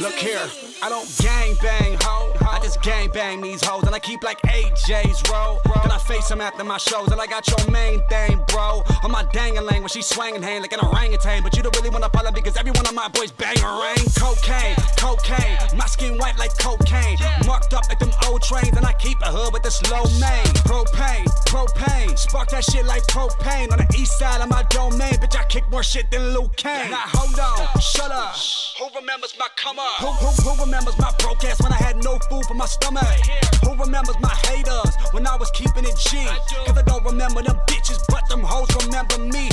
Look here, I don't gang bang ho. I just gang bang these hoes, and I keep like AJ's roll. Then I face them after my shows, and I got your main thing, bro. When she swinging hand like an orangutan. But you don't really wanna follow because every one of my boys bang. Cocaine, cocaine, my skin white like cocaine. Marked up like them old trains, and I keep a hood with the slow main. Propane, propane, spark that shit like propane. On the east side of my domain, bitch, I kick more shit than Liu Kang. Now hold on, shut up. Who remembers my come up? Who, who, who remembers my broke ass when I had no food for my stomach? Who remembers my haters when I was keeping it G? Cause I don't remember them bitches, but them hoes remember me.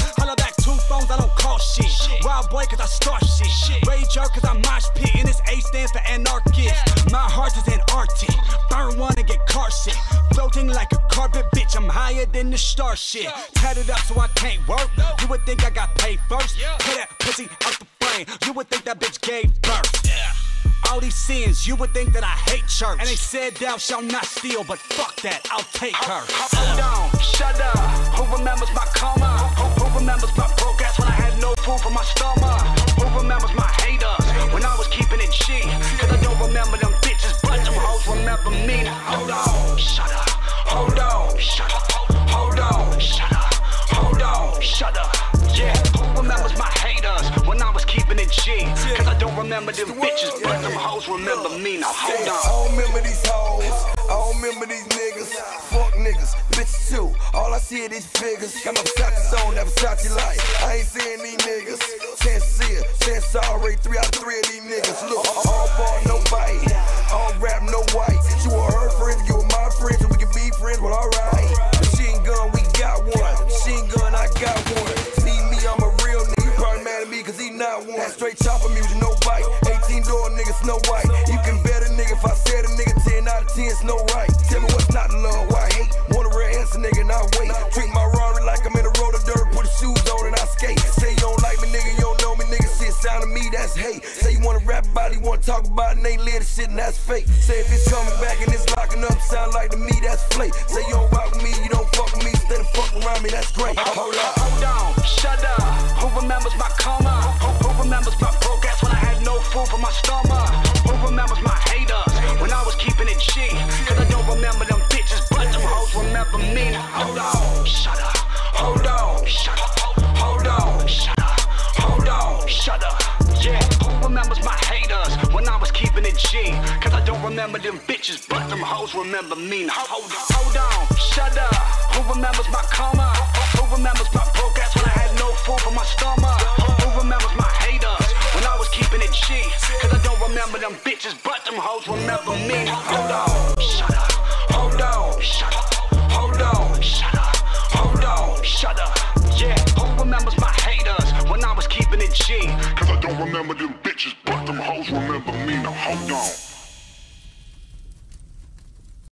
Call shit. Wild boy, cause I start shit. Rager, cause I mosh pit. And this A stands for anarchist. My heart is Antarctic. Burn one and get car sick. Floating like a carpet, bitch. I'm higher than the star shit. Tatted up so I can't work. You would think I got paid first. Put that pussy out the frame. You would think that bitch gave birth. All these sins, you would think that I hate church. And they said thou shalt not steal, but fuck that, I'll take her. Hold on, shut up. Who remembers my karma? My stomach? Who remembers my haters when I was keeping it G? Cause I don't remember them bitches, but them hoes remember me. Hold on, shut up. Hold on, shut up. Hold on, shut up. Hold on, shut up. Yeah, who remembers my haters when I was keeping it G? Cause I don't remember them bitches, but them hoes remember me. Now hold on. I don't remember these hoes. I don't remember these niggas. Fuck niggas, bitches too. All I see are these figures. Got my Versace on, that Versace light. I ain't Sensari, three out of three of these niggas. Look, all ball, no bite. All rap, no white. She want her friends, you were my friends, and we can be friends, well, alright. Machine gun, we got one. Machine gun, I got one. See me, I'm a real nigga. You probably mad at me, cause he not one. Straight chopper music, no bite. 18 door nigga, Snow White. You can bet a nigga if I said a nigga 10 out of 10, Snow Right. Tell me what's not love, why hate? Want a real answer, nigga, and I wait. Treat my that's hate. Say you wanna rap about it, you wanna talk about it, and ain't live the shit, and that's fake. Say if it's coming back and it's locking up, sound like to me, that's flake. Say you don't rock with me, you don't fuck with me, instead of fucking around me, that's great. Hold up. Hold on, shut up. Who remembers my karma? Who, who remembers my broke ass when I had no food for my stomach? Remember them bitches, but them hoes remember me. Hold on, hold on, shut up. Who remembers my karma? Who, remembers my broke ass when I had no food for my stomach? Who, remembers my haters when I was keeping it G? Cause I don't remember them bitches, but them hoes remember me. Hold on, shut up. Hold on, shut up. Hold on, shut up. Hold on, shut up. Yeah, who remembers my haters when I was keeping it G? Cause I don't remember them bitches, but them hoes remember me. Now hold